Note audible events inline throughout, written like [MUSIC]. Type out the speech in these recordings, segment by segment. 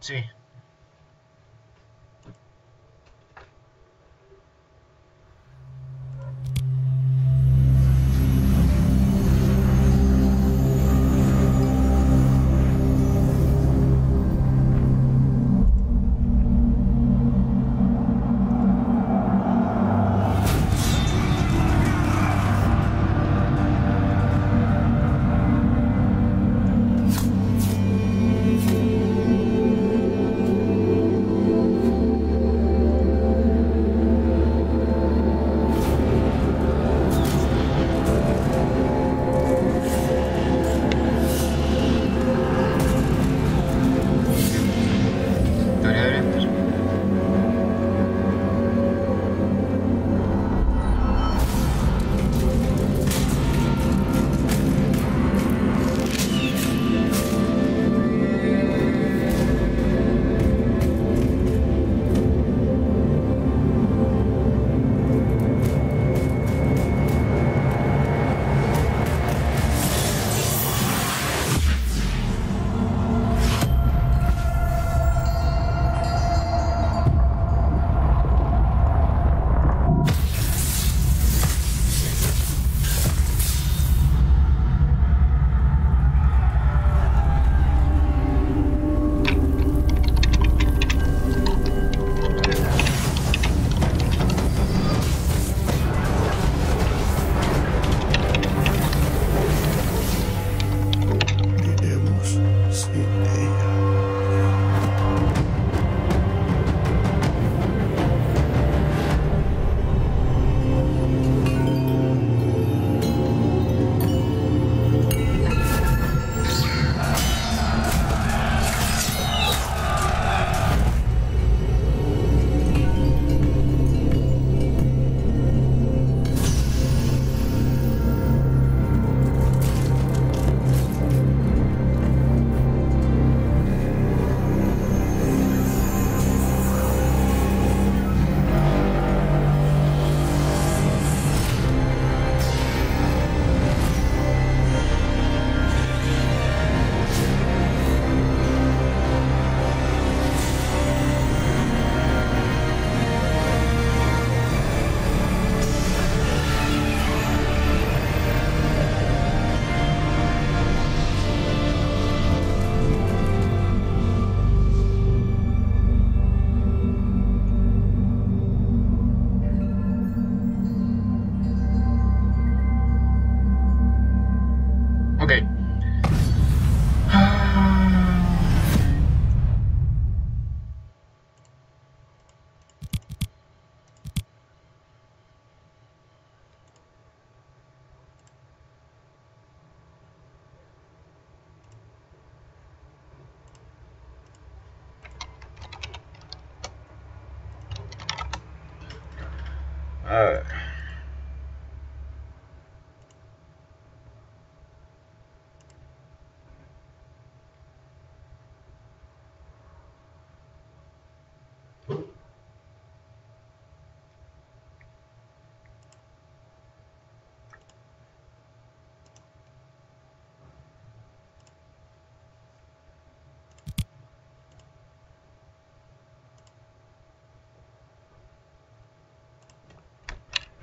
Sí.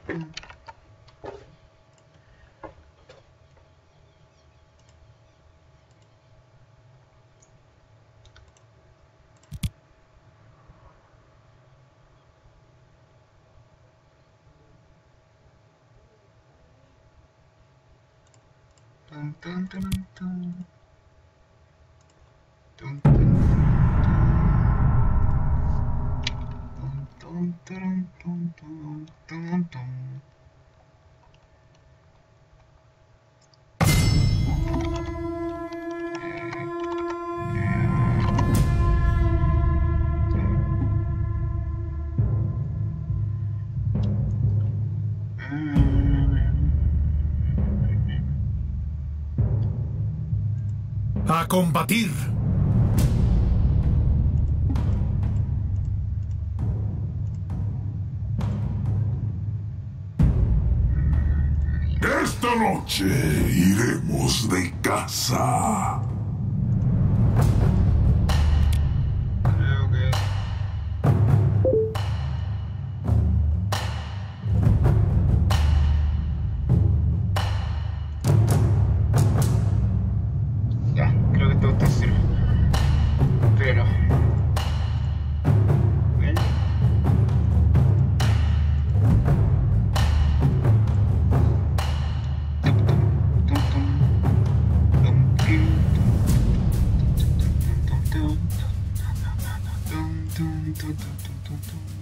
Tum, tum, tum, tum. ¡A combatir! Esta noche iremos de casa. tum, tum, tum,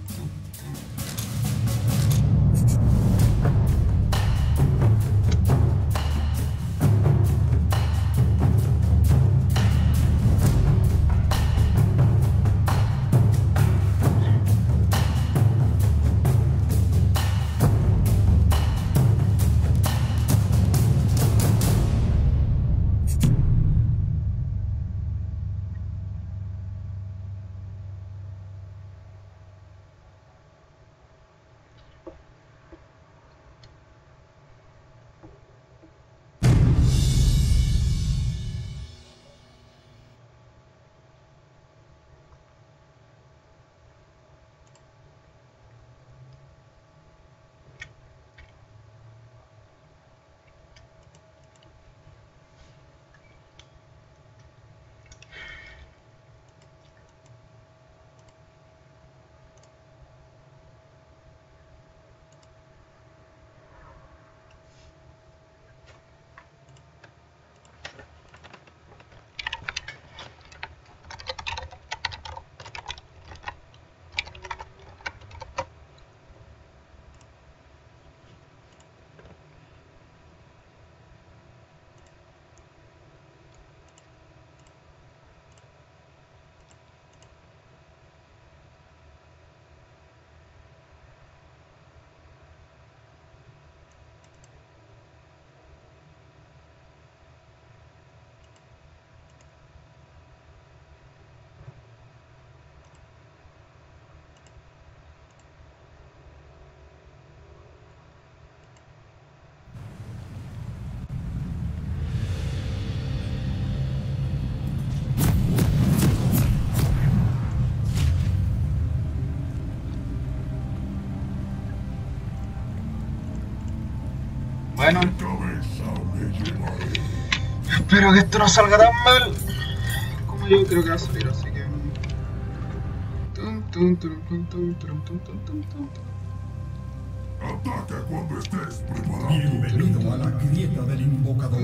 Espero que esto no salga tan mal como yo creo que va a salir, así que... Ataca cuando estés preparado. Bienvenido a la grieta del invocador.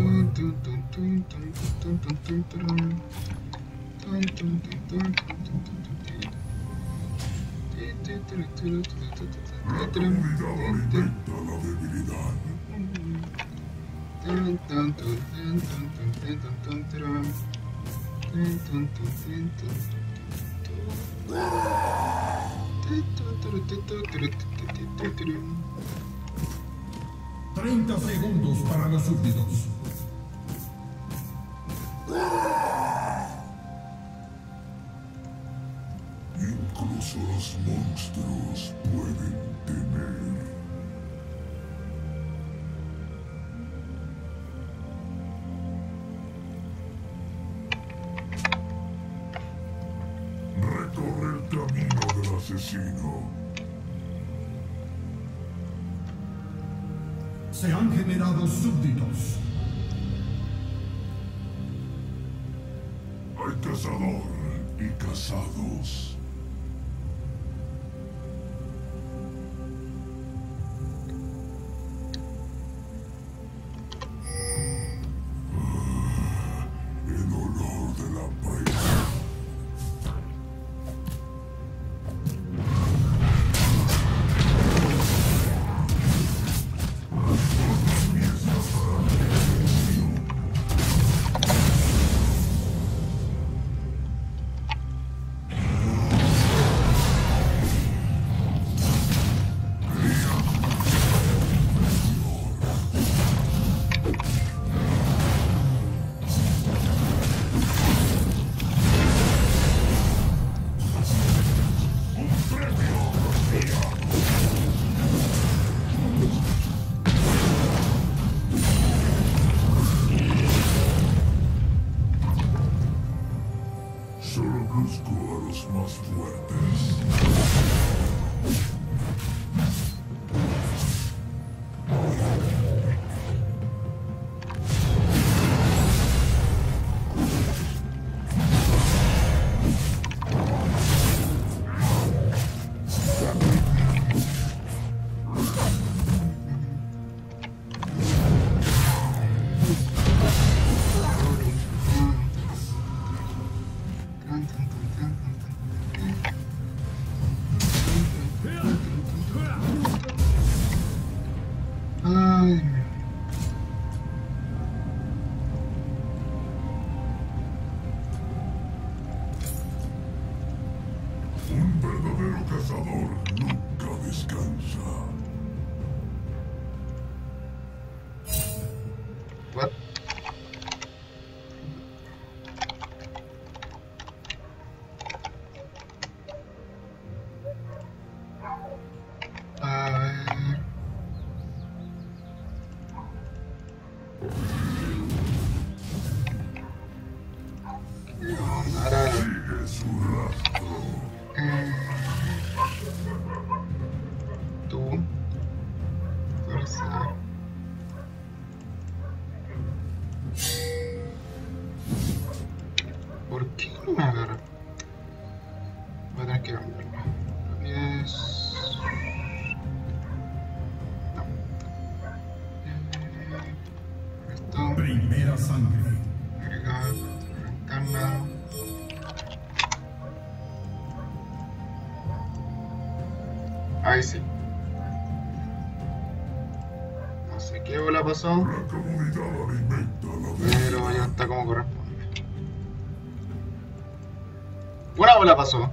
La alimenta la debilidad. 30 segundos para los súbditos. Incluso los monstruos pueden temer. Se han generado súbditos. Hay cazador y cazados. La Pero ya está como corresponde. Una bola pasó.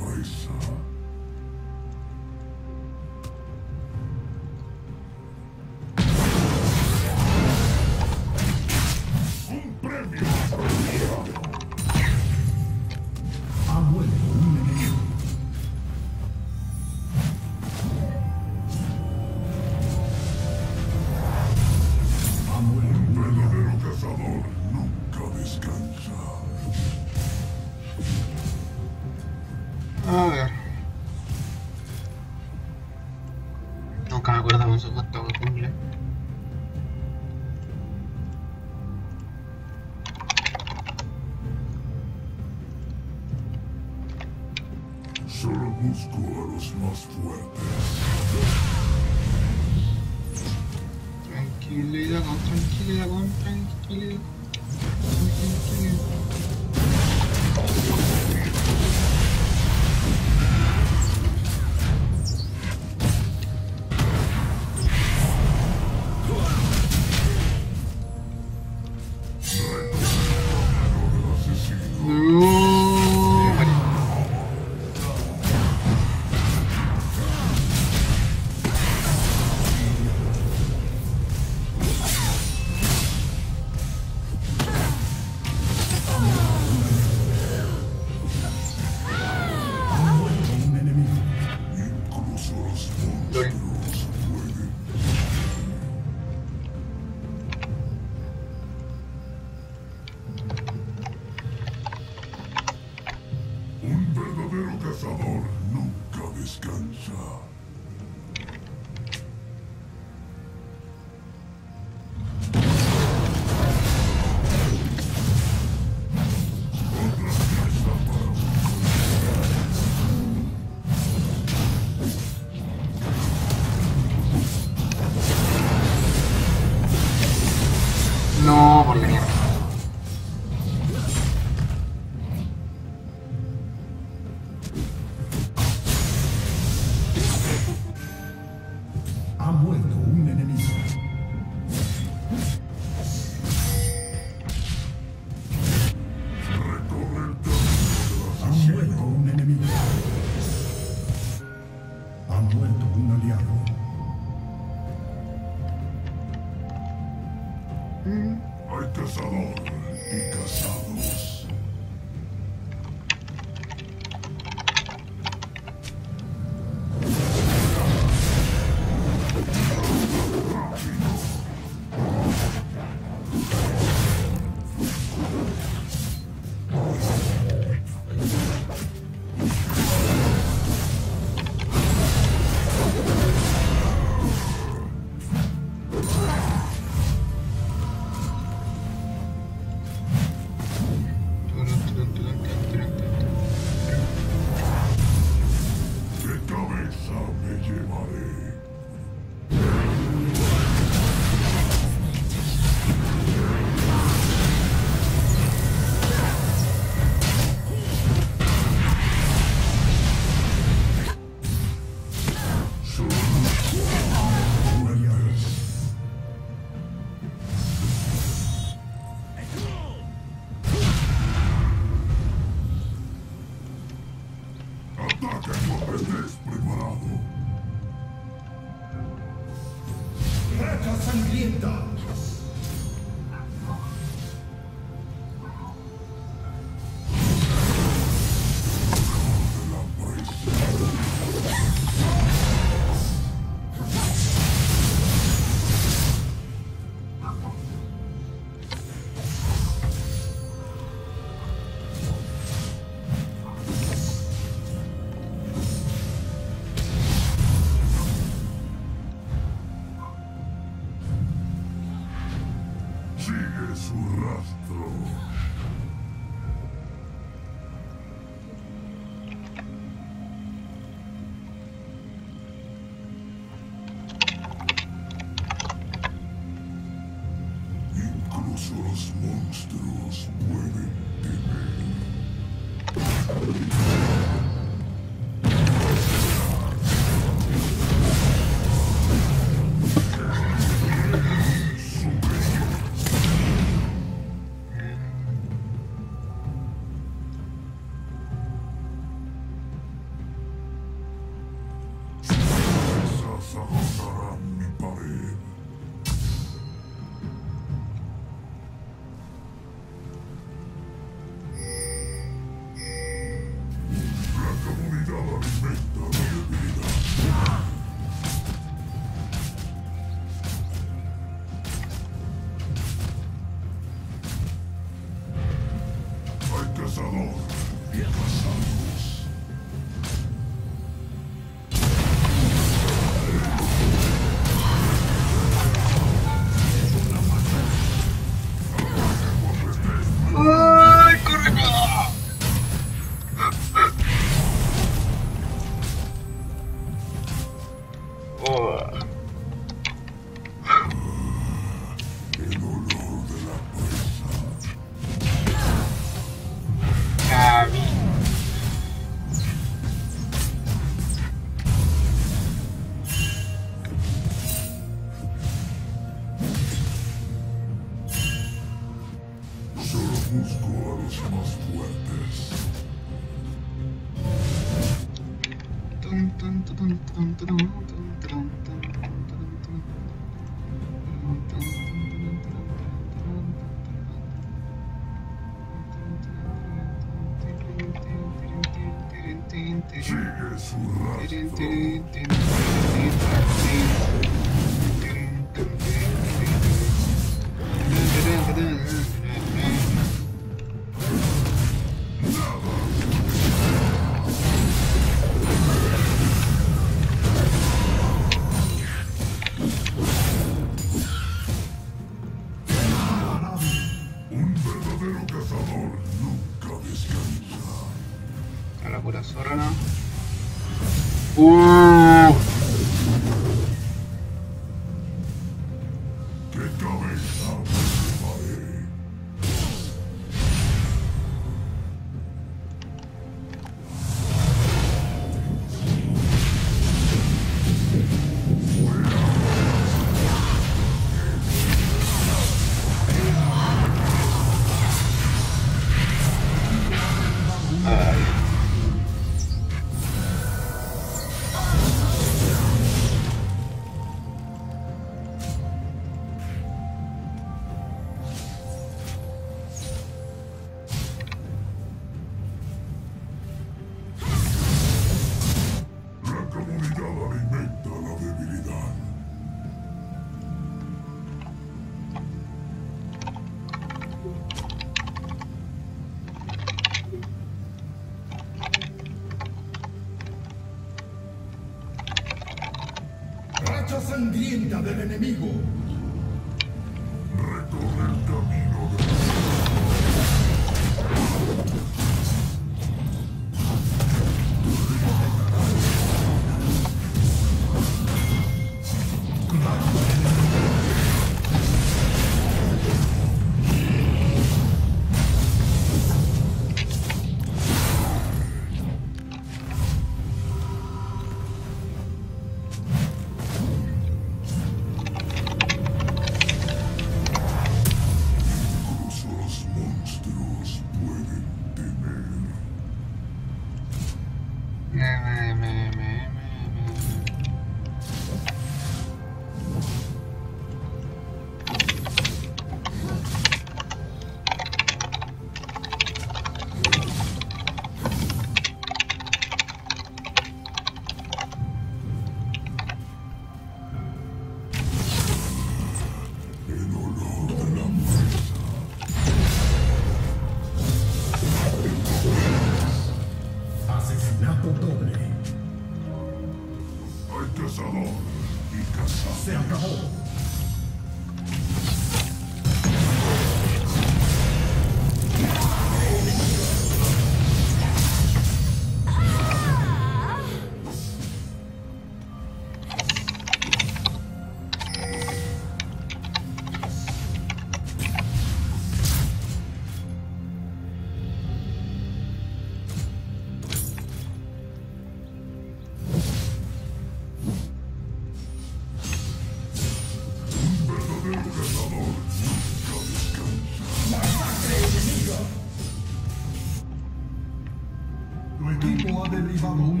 Olivaldo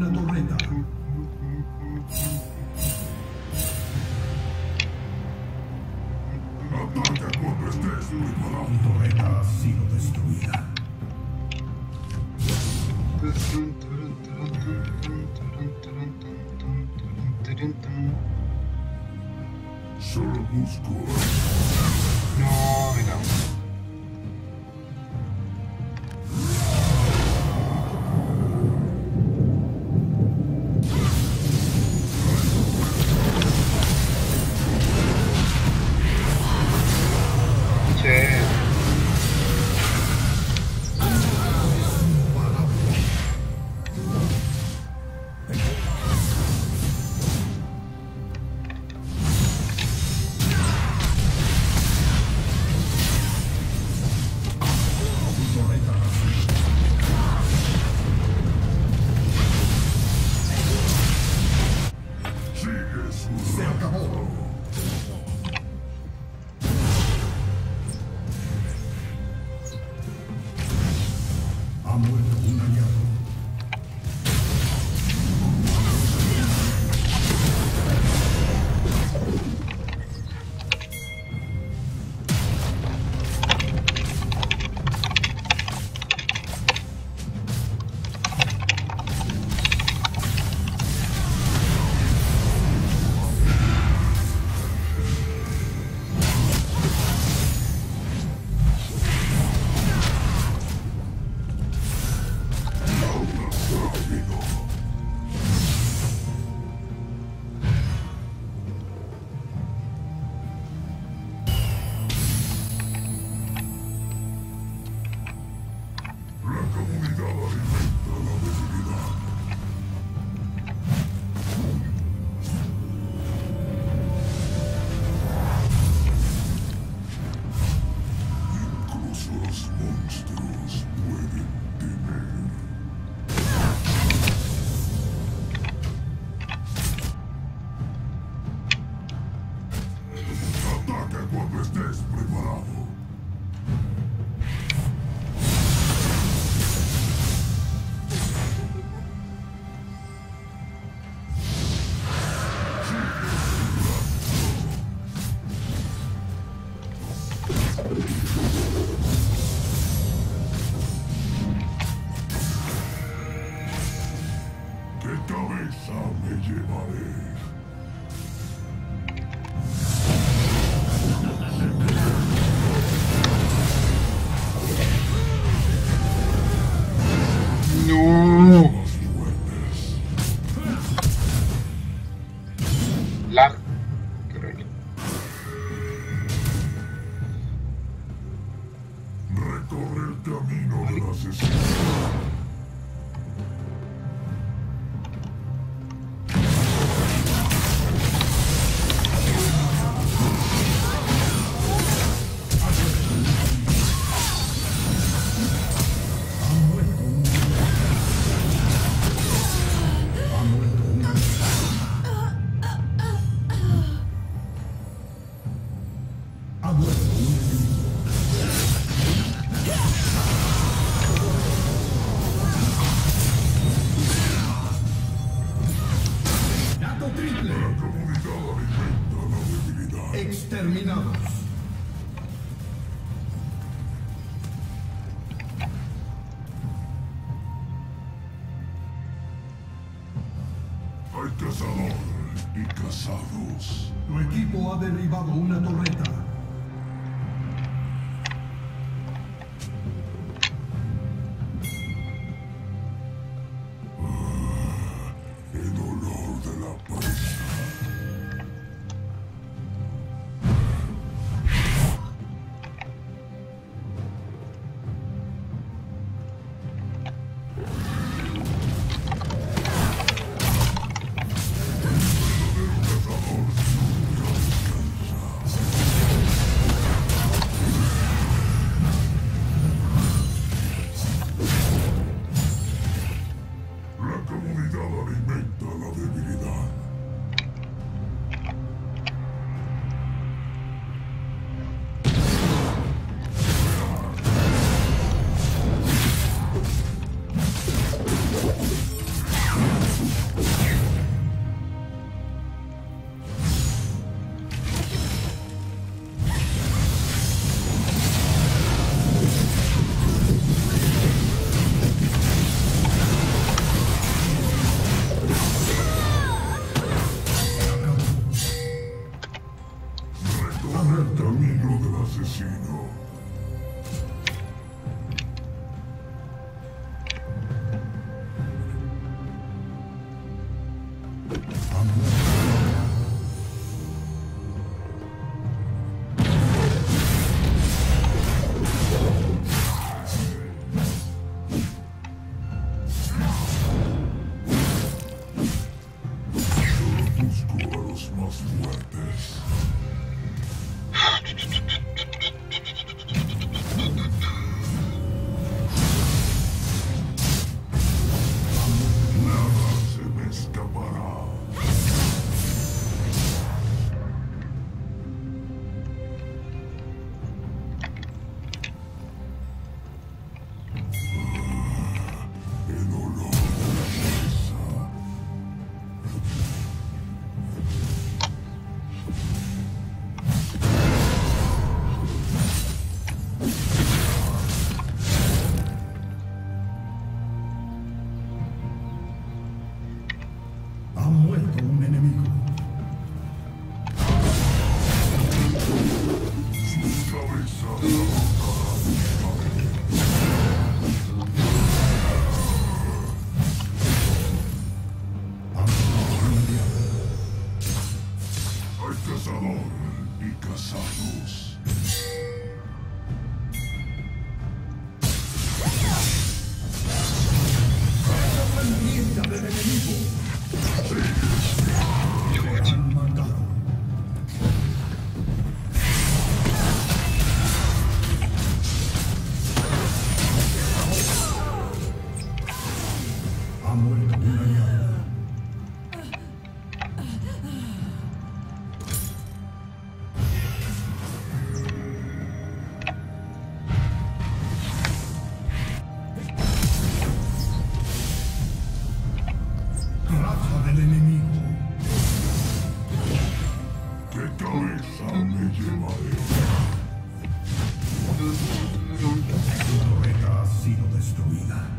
cabeza me llevaré. No verás sido destruida.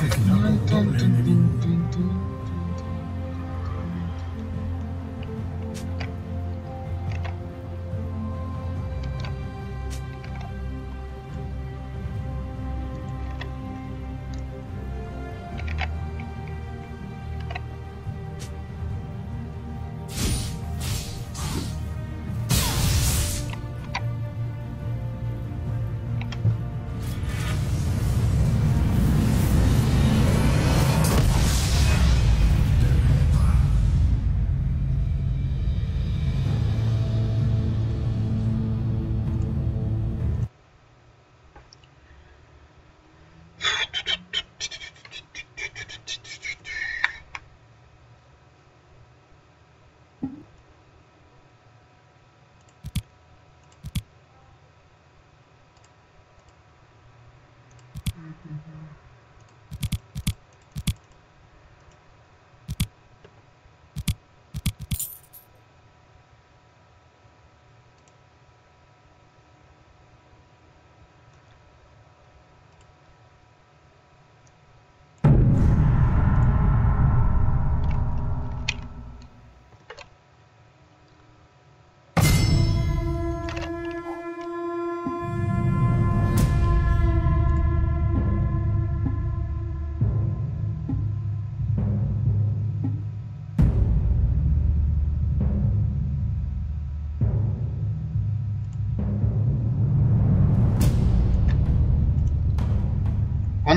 噔噔噔噔噔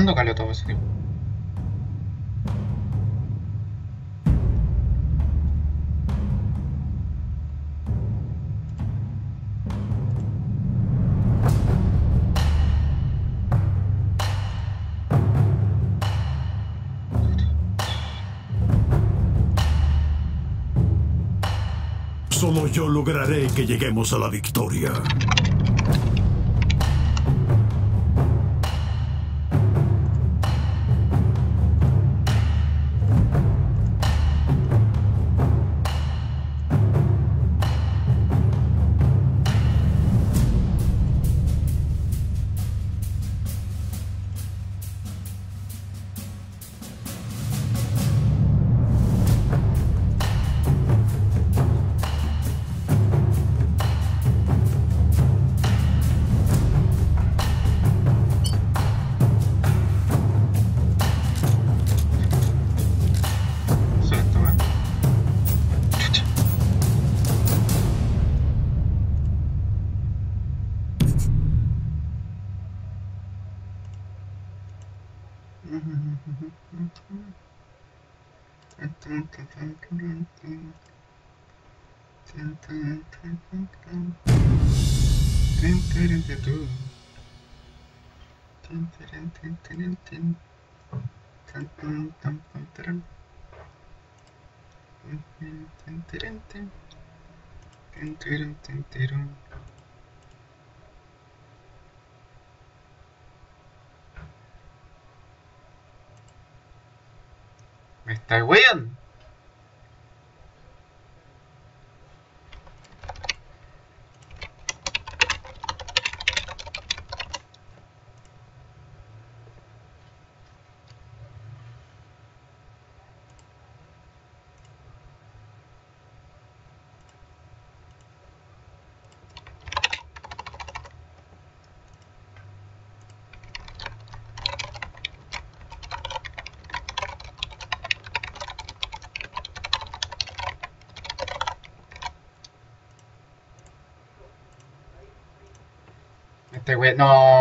¿Cuándo todo? Solo yo lograré que lleguemos a la victoria. Tin tin tin tin tin está weón? Vietnam, no,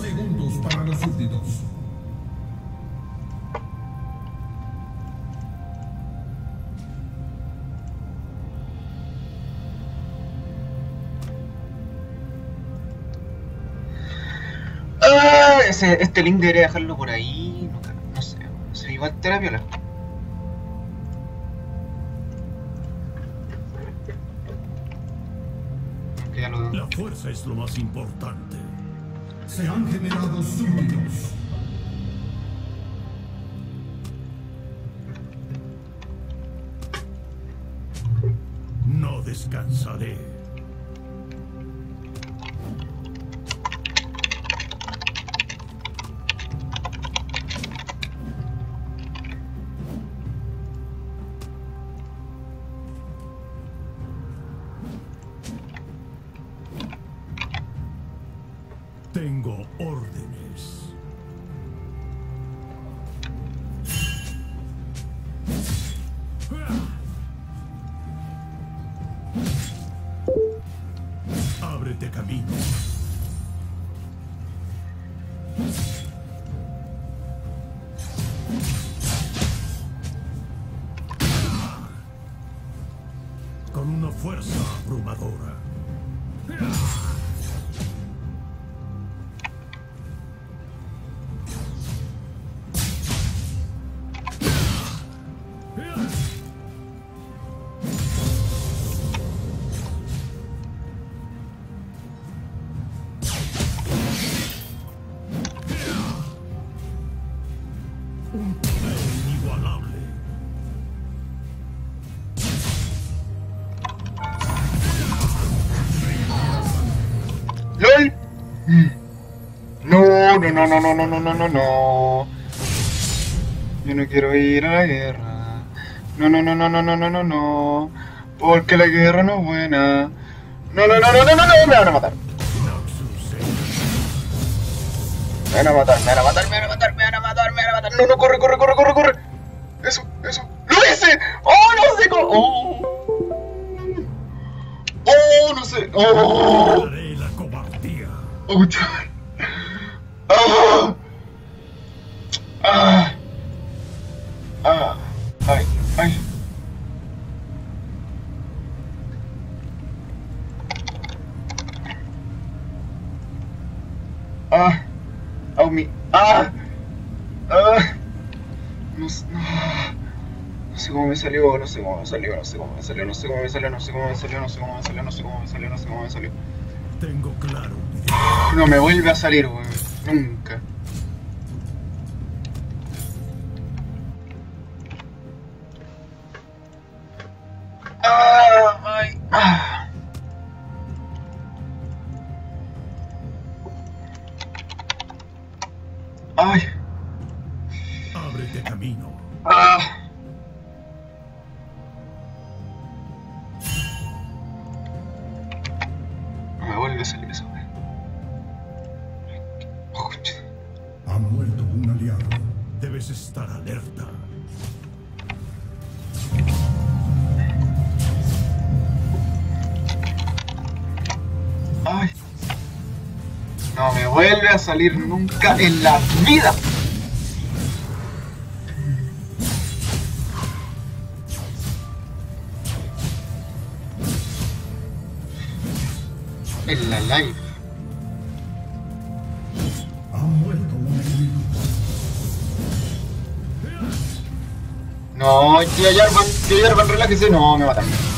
30 segundos para los súbditos. Ah, ese, este link debería dejarlo por ahí. No, no sé, no sé, igual terapia. Lo La fuerza es lo más importante. Se han generado súbditos. No descansaré. No, no, no, no, no, no, no, no. Yo no quiero ir a la guerra. No, no, no, no, no, no, no, no, no. Porque la guerra no es buena. No, no, no, no, no, no, no, me van a matar. Me van a matar, me van a matar, me van a matar, me van a matar, me van a matar. No, no, corre, corre, corre, corre, corre. No sé cómo me salió, no sé cómo me salió, no sé cómo me salió, no sé cómo me salió, no sé cómo me salió, no sé cómo me salió, no sé cómo me salió. Tengo claro. No me vuelve a salir, weón. Nunca. salir nunca en la vida. En la live. No, tío Jarvan, tío relájese, no, me va matan.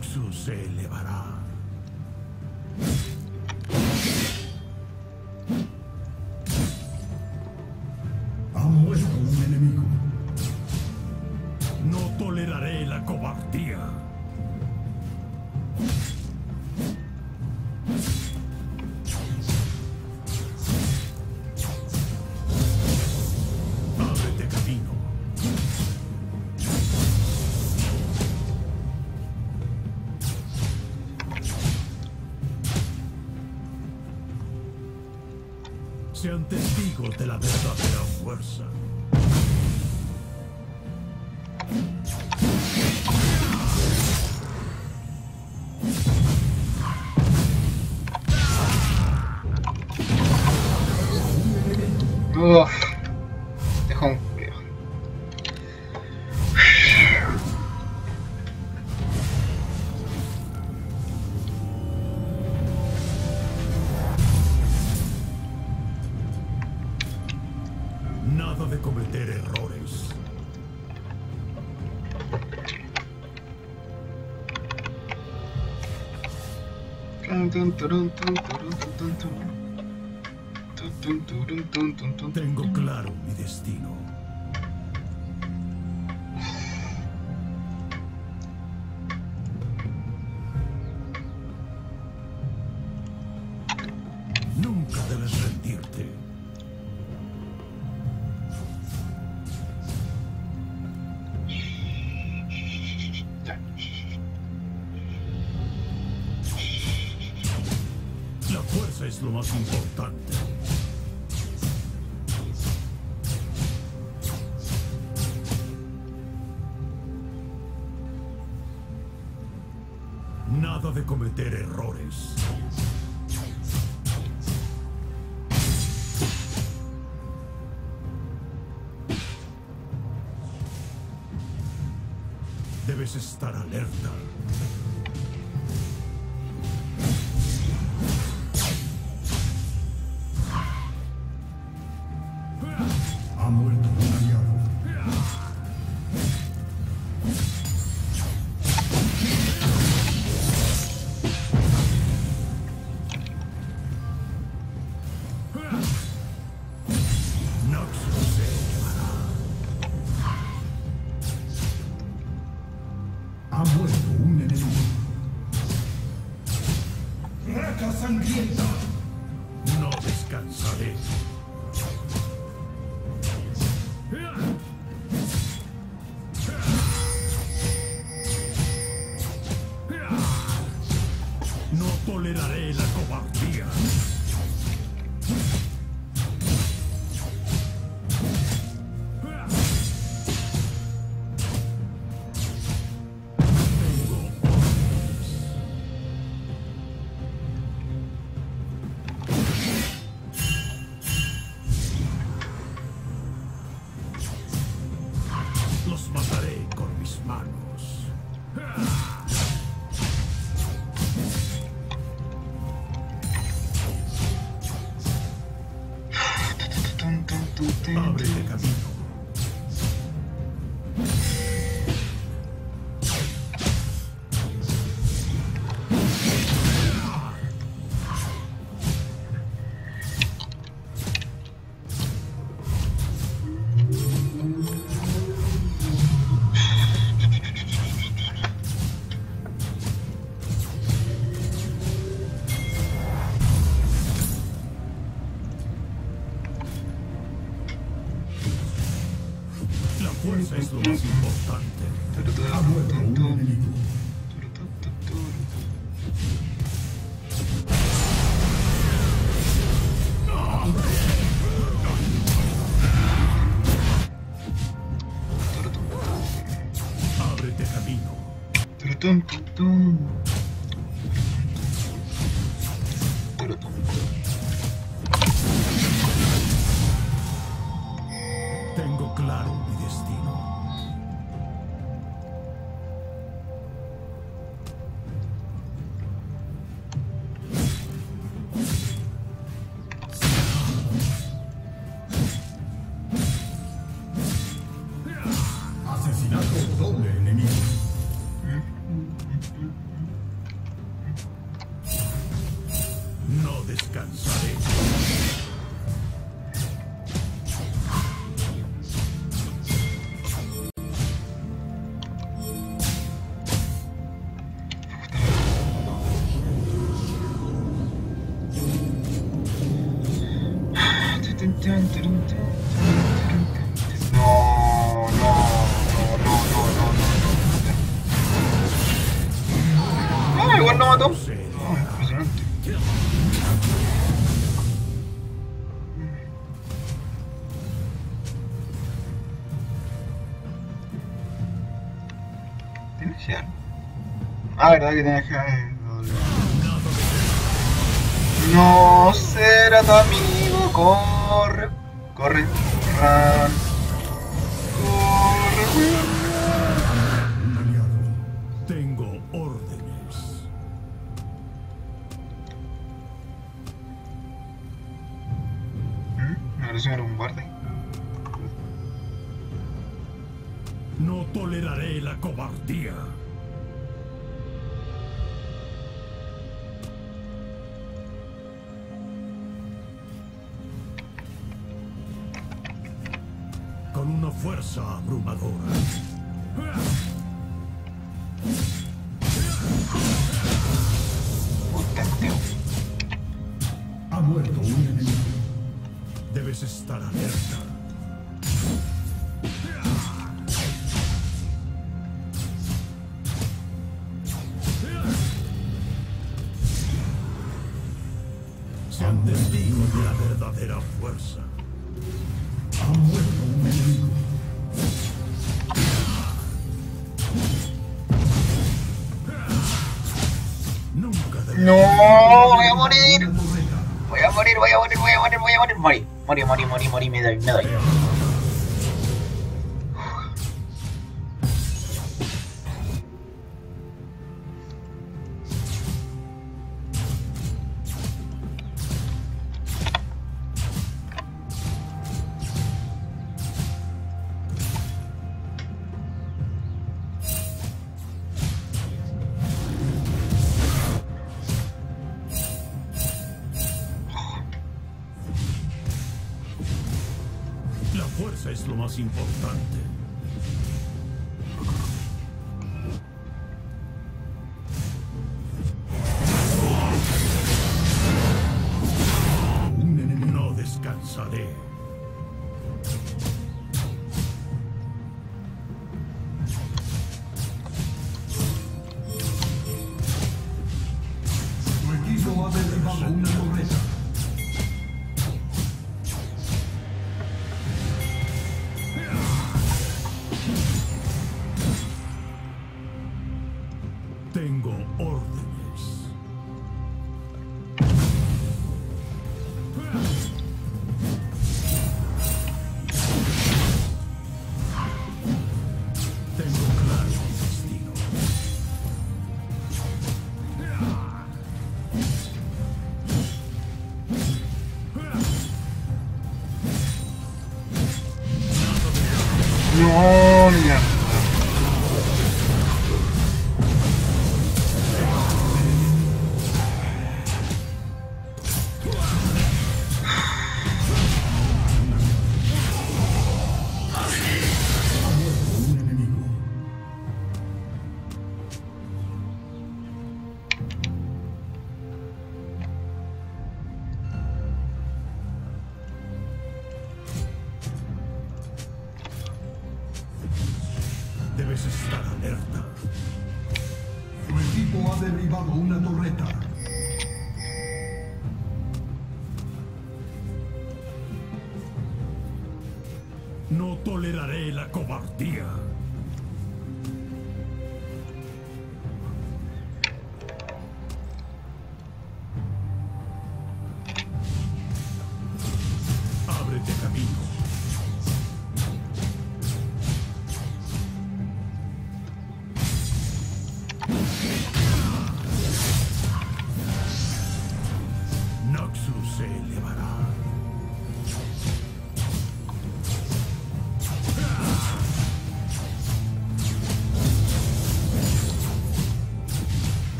Noxus se elevará. Debes estar alerta. Fuerza No será tu amigo, corre, corre, corre. Tengo órdenes. ¿Mm? Me parece un guardia. No toleraré la cobardía. fuerza abrumadora. Morí, morí, morí, morí, me doy, me doy.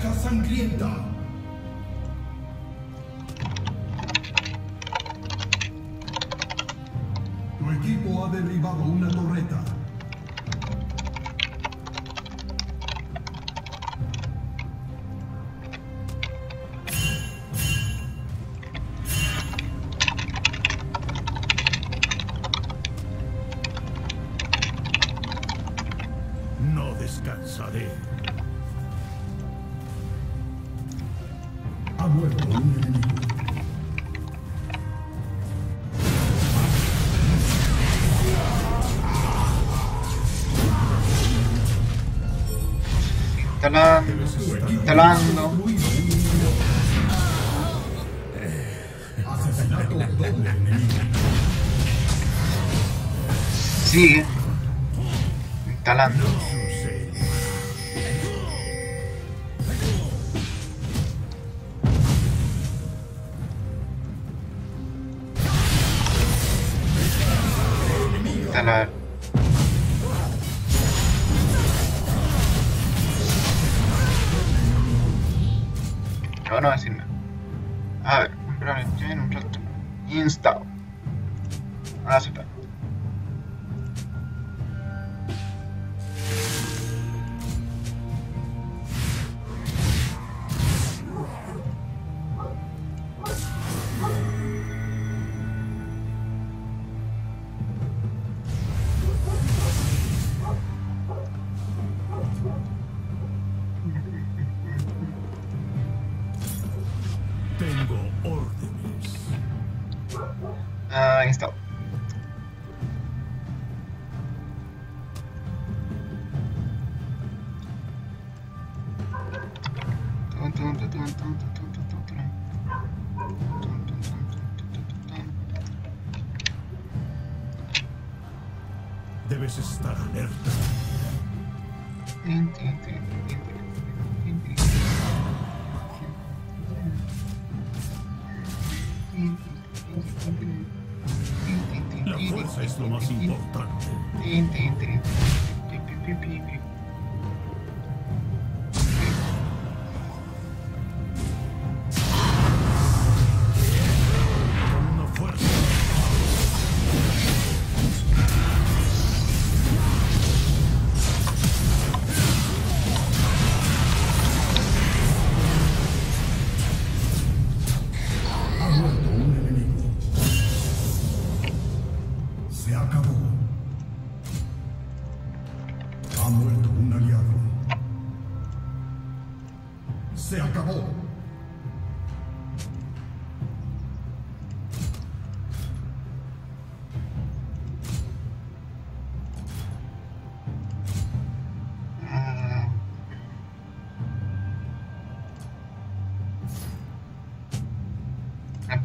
marca sangrienta talando, talando. [LAUGHS] Sigue.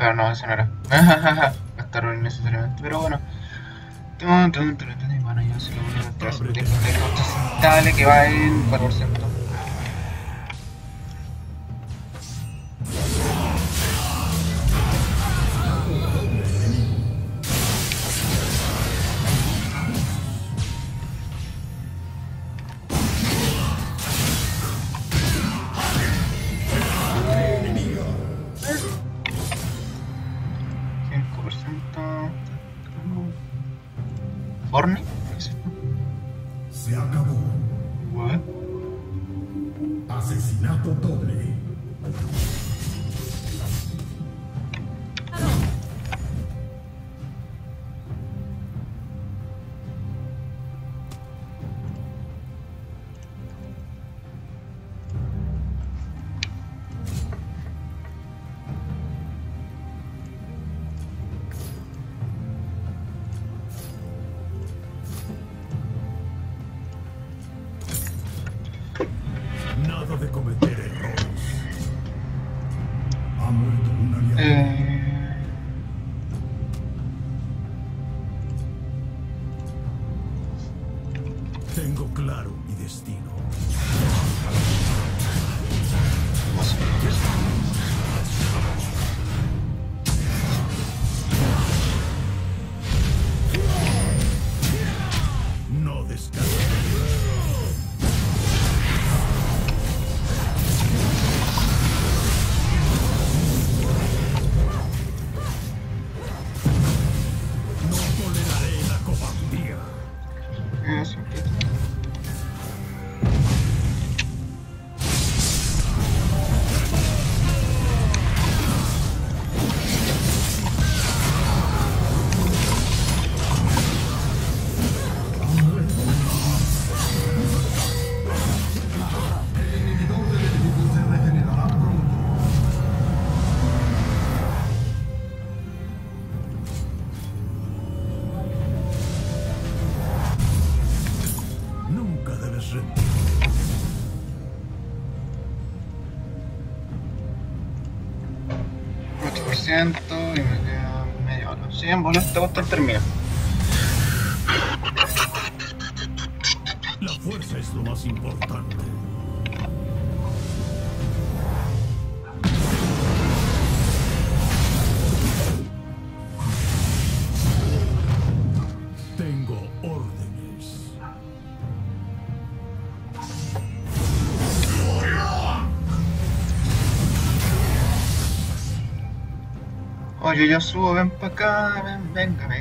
Pero no, eso no era. [LAUGHS] Gastaron innecesariamente, pero bueno. Bueno, yo que que va en 4%. y me queda media hora. Sí, en bola esta cuestión termina. La fuerza es lo más importante. Ноги я словом пока. Venga, venga.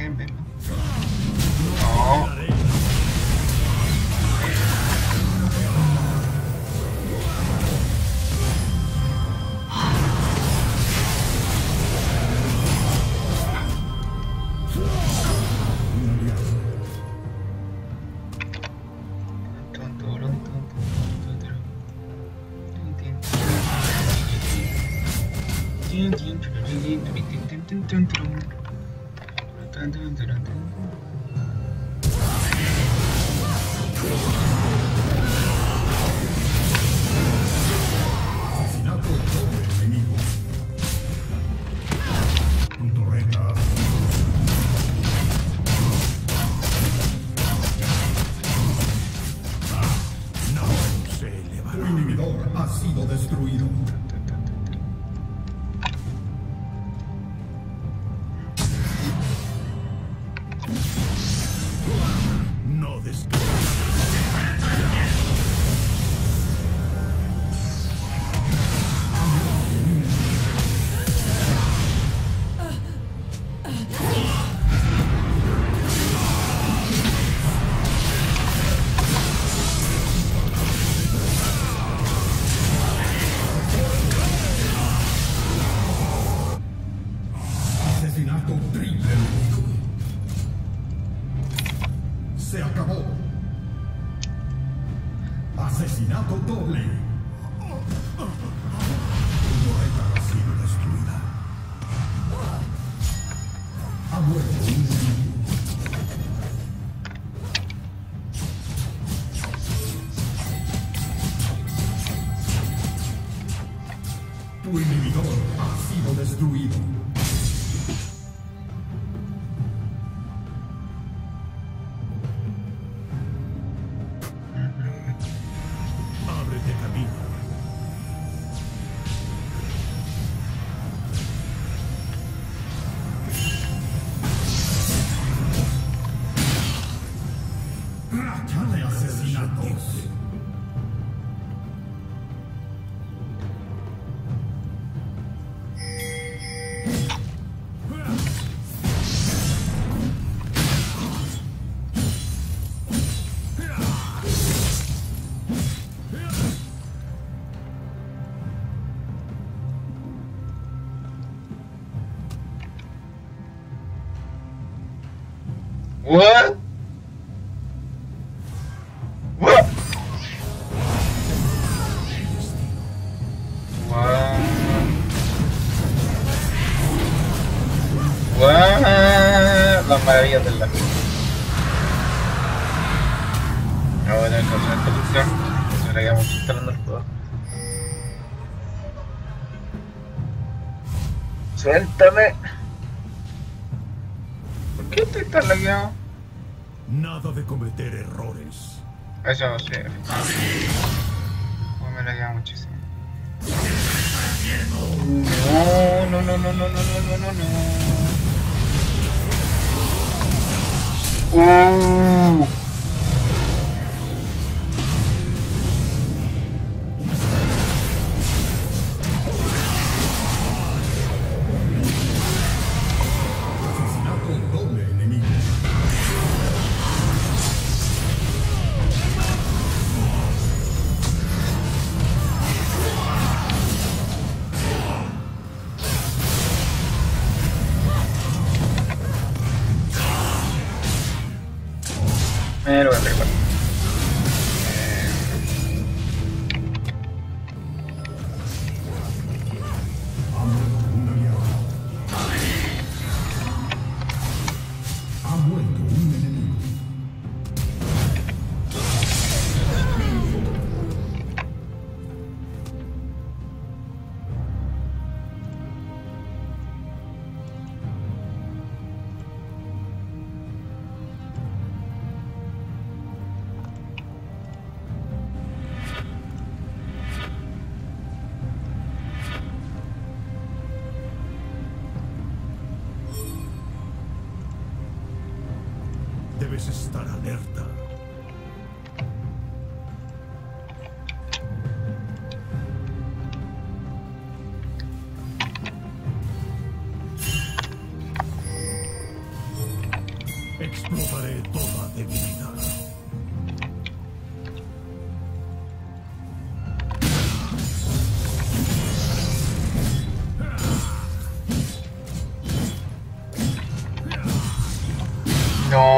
Maravillas del lápiz. Ahora encontrar esta lección. Se la quedamos instalando el juego. Suéltame. ¿Por qué estoy tan lagueado? Nada de cometer errores. Eso sí. Uy, me laguea muchísimo. No, no, no, no, no, no, no, no, no, à.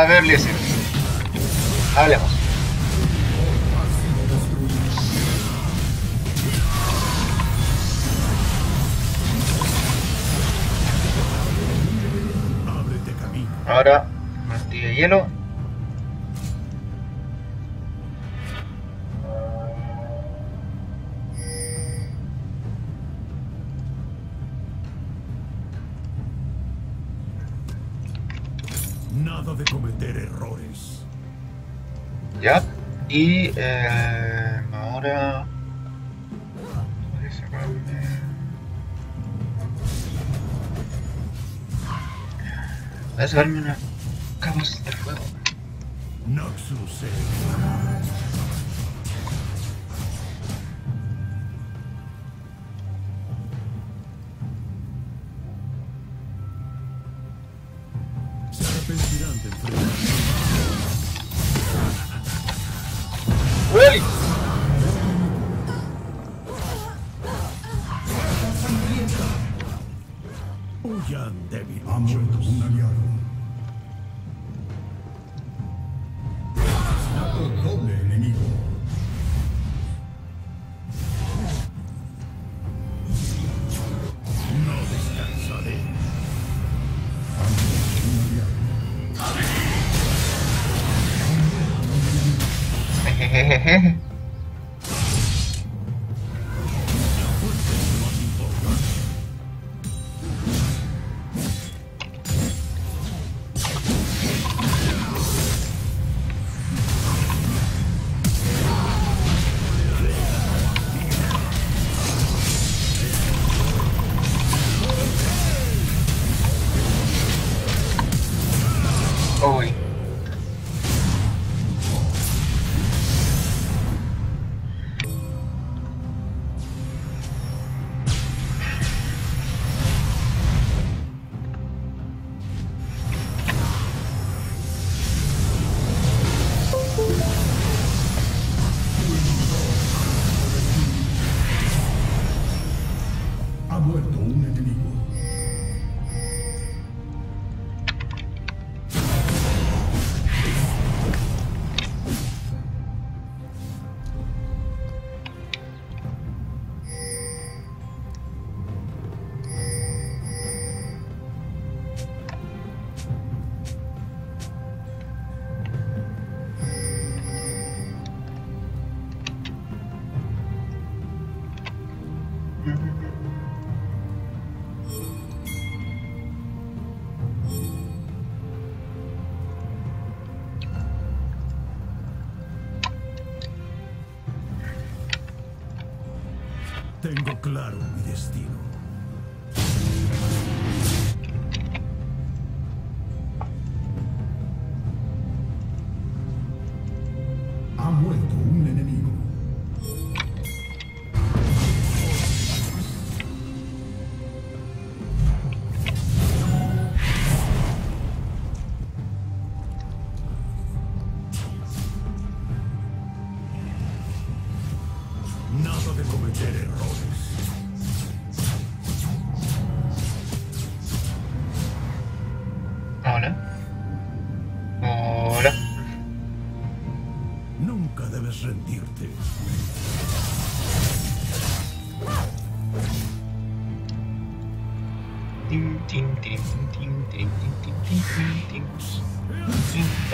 A ver, Lizzie. Hablemos. Ahora, martillo de hielo. Y eh, ahora... Voy a sacarme una capa de fuego. No. jejeje.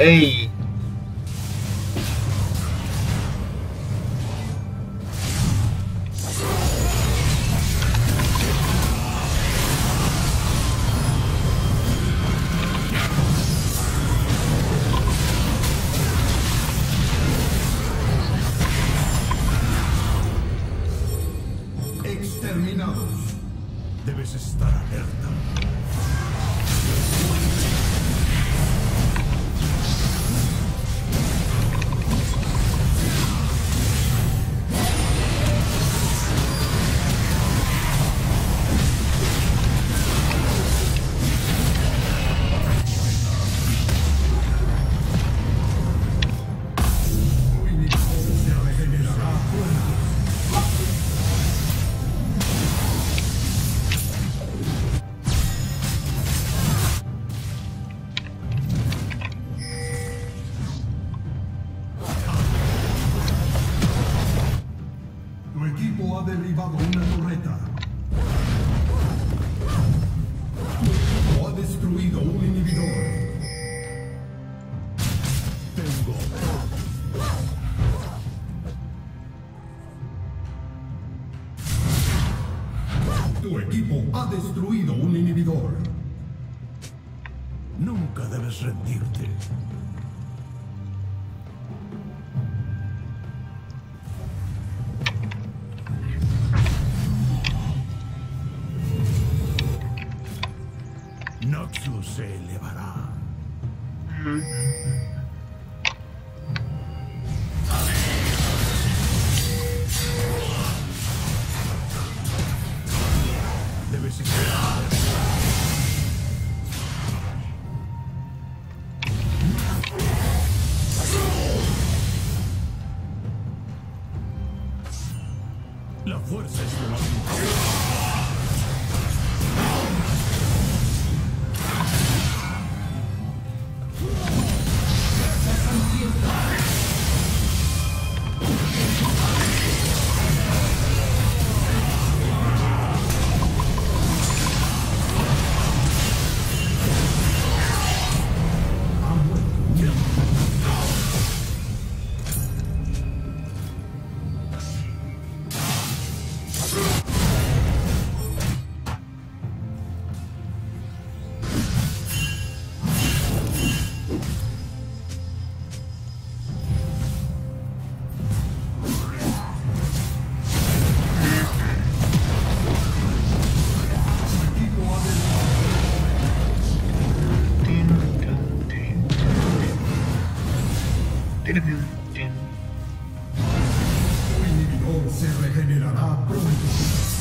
Ei, se regenerará pronto.